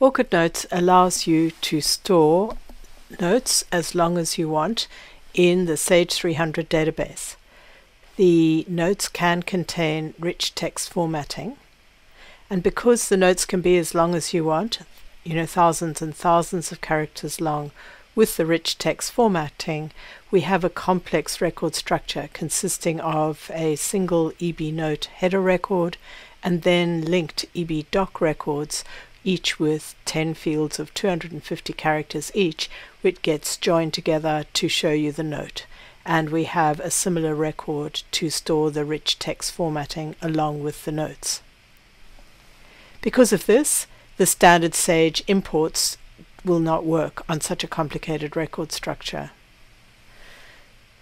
Orchid Notes allows you to store notes as long as you want in the Sage 300 database. The notes can contain rich text formatting, and because the notes can be as long as you want, you know, thousands and thousands of characters long, with the rich text formatting, we have a complex record structure consisting of a single EB note header record and then linked EB doc records, each with 10 fields of 250 characters each, which gets joined together to show you the note. And we have a similar record to store the rich text formatting along with the notes. Because of this, the standard Sage imports will not work on such a complicated record structure.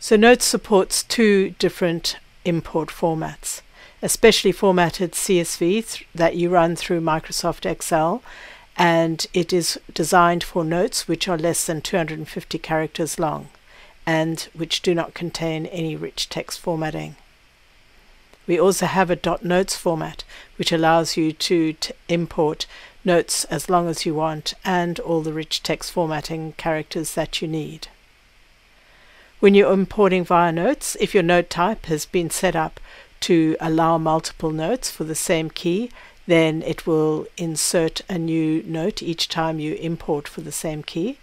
So Notes supports two different import formats, especially formatted CSV that you run through Microsoft Excel, and it is designed for notes which are less than 250 characters long and which do not contain any rich text formatting. We also have a .notes format, which allows you to import notes as long as you want and all the rich text formatting characters that you need. When you're importing via notes, if your note type has been set up to allow multiple notes for the same key, then it will insert a new note each time you import for the same key.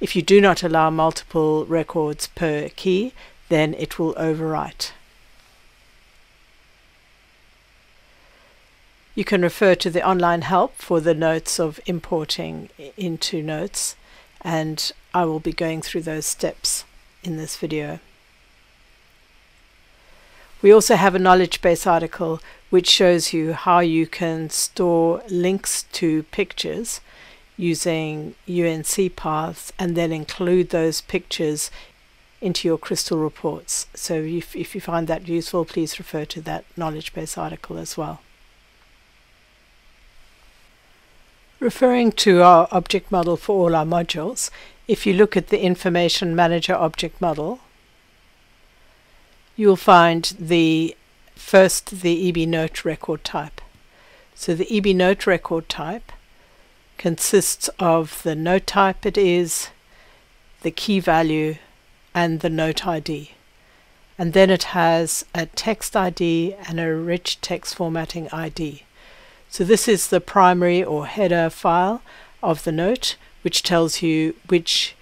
If you do not allow multiple records per key, then it will overwrite. You can refer to the online help for the notes of importing into notes and I will be going through those steps in this video. We also have a knowledge base article which shows you how you can store links to pictures using UNC paths and then include those pictures into your crystal reports. So if, if you find that useful, please refer to that knowledge base article as well. Referring to our object model for all our modules, if you look at the Information Manager object model, you'll find the first the EB Note record type. So the EB Note record type consists of the note type it is, the key value, and the note ID. And then it has a text ID and a rich text formatting ID. So this is the primary or header file of the note, which tells you which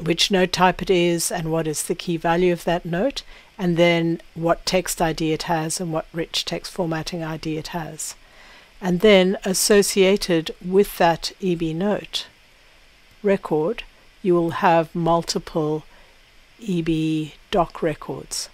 which note type it is and what is the key value of that note, and then what text ID it has and what rich text formatting ID it has. And then associated with that EB note record, you will have multiple EB doc records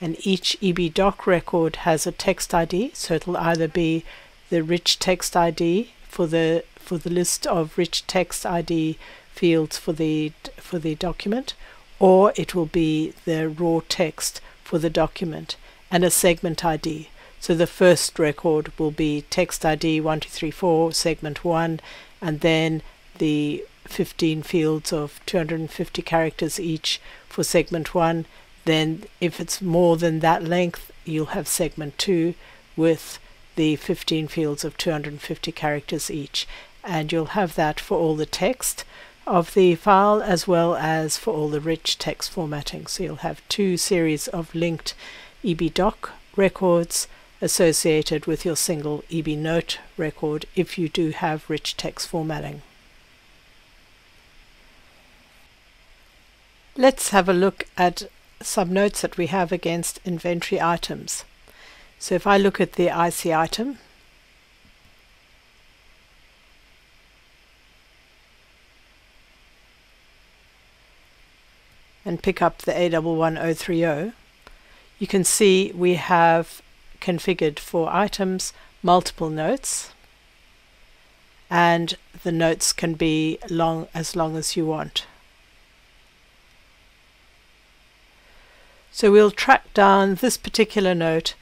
and each EB doc record has a text ID, so it'll either be the rich text ID for the for the list of rich text ID fields for the for the document, or it will be the raw text for the document and a segment ID. So the first record will be text ID 1234 segment 1 and then the 15 fields of 250 characters each for segment 1 then if it's more than that length, you'll have segment 2 with the 15 fields of 250 characters each. And you'll have that for all the text of the file as well as for all the rich text formatting. So you'll have two series of linked EBDoc records associated with your single EBNote record if you do have rich text formatting. Let's have a look at some notes that we have against inventory items. So if I look at the IC item, and pick up the A11030, you can see we have configured for items multiple notes and the notes can be long as long as you want. So we'll track down this particular note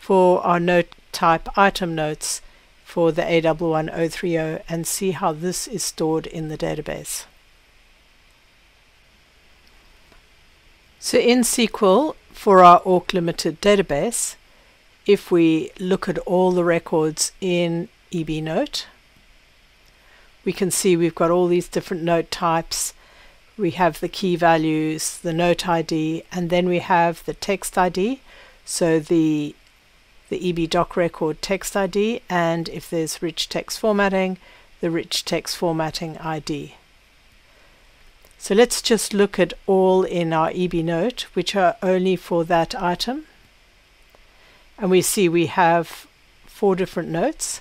for our note type item notes for the A11030 and see how this is stored in the database. So in SQL, for our ORC Limited database, if we look at all the records in EBNote, we can see we've got all these different note types. We have the key values, the note ID, and then we have the text ID. So the the EB doc record text ID, and if there's rich text formatting, the rich text formatting ID. So let's just look at all in our EB note, which are only for that item. And we see we have four different notes.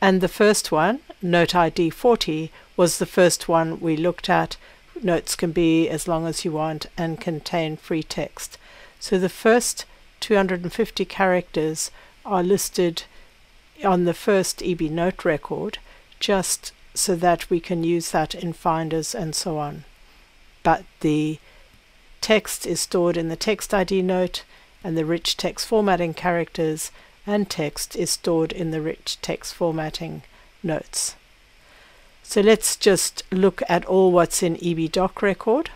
And the first one, note ID 40, was the first one we looked at. Notes can be as long as you want and contain free text. So the first 250 characters are listed on the first EB note record just so that we can use that in finders and so on. But the text is stored in the text ID note and the rich text formatting characters and text is stored in the rich text formatting notes. So let's just look at all what's in EBDoc record.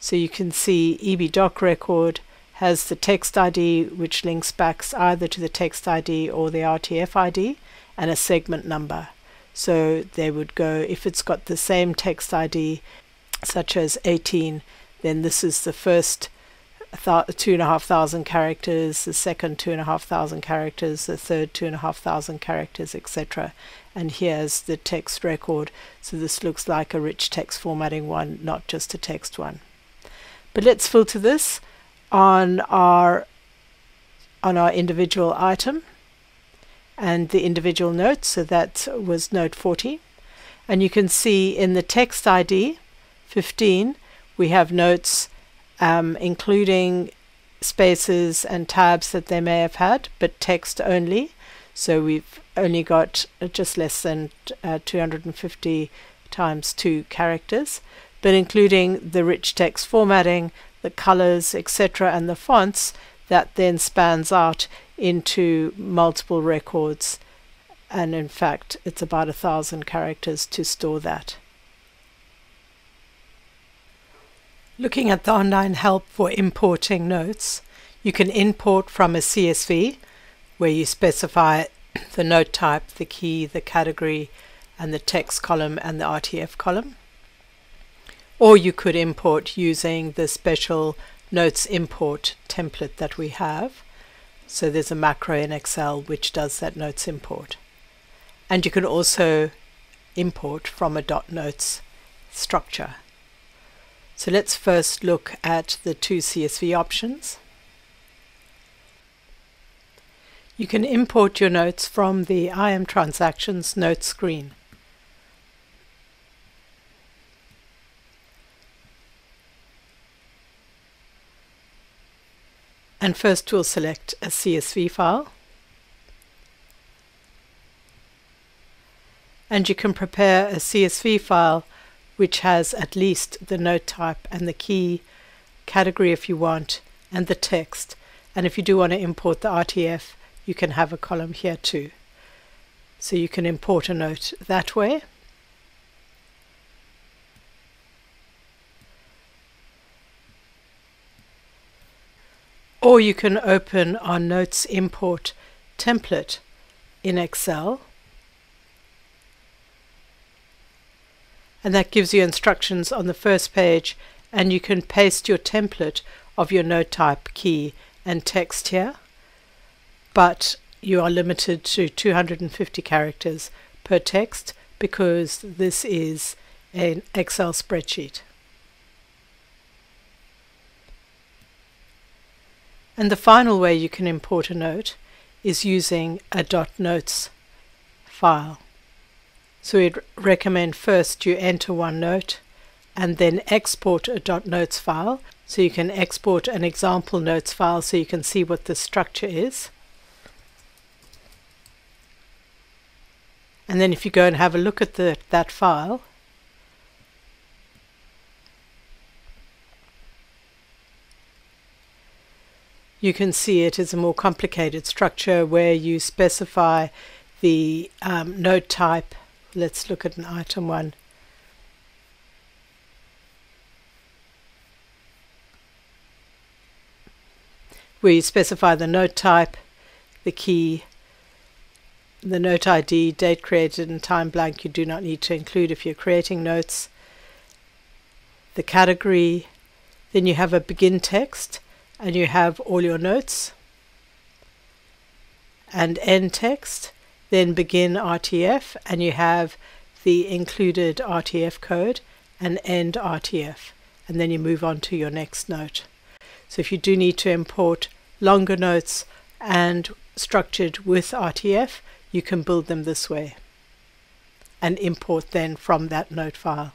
So you can see EBDoc record has the text ID which links back either to the text ID or the RTF ID and a segment number. So they would go, if it's got the same text ID such as 18, then this is the first two and a half thousand characters, the second two and a half thousand characters, the third two and a half thousand characters, etc. And here's the text record. So this looks like a rich text formatting one, not just a text one. But let's filter this on our on our individual item and the individual notes. So that was note 40. And you can see in the text ID 15, we have notes um, including spaces and tabs that they may have had, but text only. So we've only got just less than uh, 250 times 2 characters, but including the rich text formatting, the colors, etc., and the fonts that then spans out into multiple records. And in fact, it's about a thousand characters to store that. Looking at the online help for importing notes, you can import from a CSV where you specify the note type, the key, the category, and the text column and the RTF column. Or you could import using the special notes import template that we have. So there's a macro in Excel which does that notes import. And you can also import from a .notes structure. So let's first look at the two CSV options. You can import your notes from the IM Transactions note screen. And first we'll select a CSV file. And you can prepare a CSV file which has at least the note type and the key category if you want and the text. And if you do want to import the RTF, you can have a column here too. So you can import a note that way. Or you can open our Notes Import template in Excel and that gives you instructions on the first page and you can paste your template of your note type key and text here but you are limited to 250 characters per text because this is an Excel spreadsheet. And the final way you can import a note is using a .notes file. So we'd recommend first you enter OneNote and then export a .notes file. So you can export an example notes file so you can see what the structure is. And then if you go and have a look at the, that file, you can see it is a more complicated structure where you specify the um, note type Let's look at an item one. We specify the note type, the key, the note ID, date created, and time blank you do not need to include if you're creating notes. The category, then you have a begin text and you have all your notes and end text, then begin RTF and you have the included RTF code and end RTF and then you move on to your next note. So if you do need to import longer notes and structured with RTF, you can build them this way and import then from that note file.